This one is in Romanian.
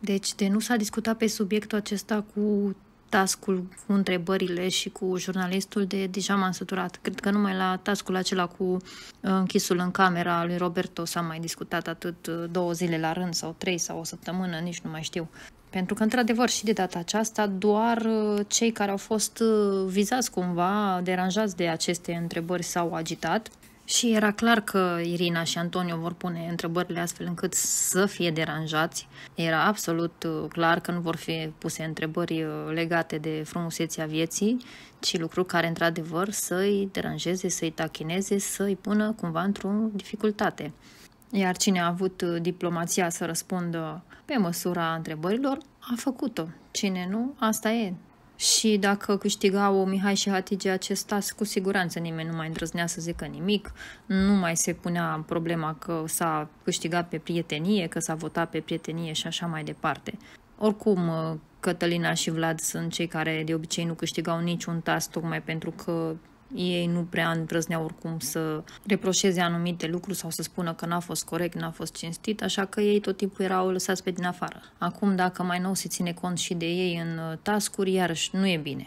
Deci de nu s-a discutat pe subiectul acesta cu tascul cu întrebările și cu jurnalistul de deja m-am săturat. Cred că numai la tascul acela cu uh, închisul în camera lui Roberto s-a mai discutat atât uh, două zile la rând sau trei sau o săptămână, nici nu mai știu. Pentru că, într-adevăr, și de data aceasta, doar uh, cei care au fost vizați cumva, deranjați de aceste întrebări s-au agitat și era clar că Irina și Antonio vor pune întrebările astfel încât să fie deranjați. Era absolut uh, clar că nu vor fi puse întrebări uh, legate de frumusețea vieții, ci lucruri care, într-adevăr, să-i deranjeze, să-i tachineze, să-i pună cumva într-o dificultate. Iar cine a avut uh, diplomația să răspundă pe măsura întrebărilor, a făcut-o. Cine nu, asta e și dacă câștigau Mihai și Hatice acest tas, cu siguranță nimeni nu mai îndrăznea să zică nimic, nu mai se punea problema că s-a câștigat pe prietenie, că s-a votat pe prietenie și așa mai departe. Oricum, Cătălina și Vlad sunt cei care de obicei nu câștigau niciun tas tocmai pentru că ei nu prea îndrăzneau oricum să reproșeze anumite lucruri sau să spună că n-a fost corect, n-a fost cinstit, așa că ei tot timpul erau lăsați pe din afară. Acum, dacă mai nou se ține cont și de ei în uh, tascuri, iarăși nu e bine.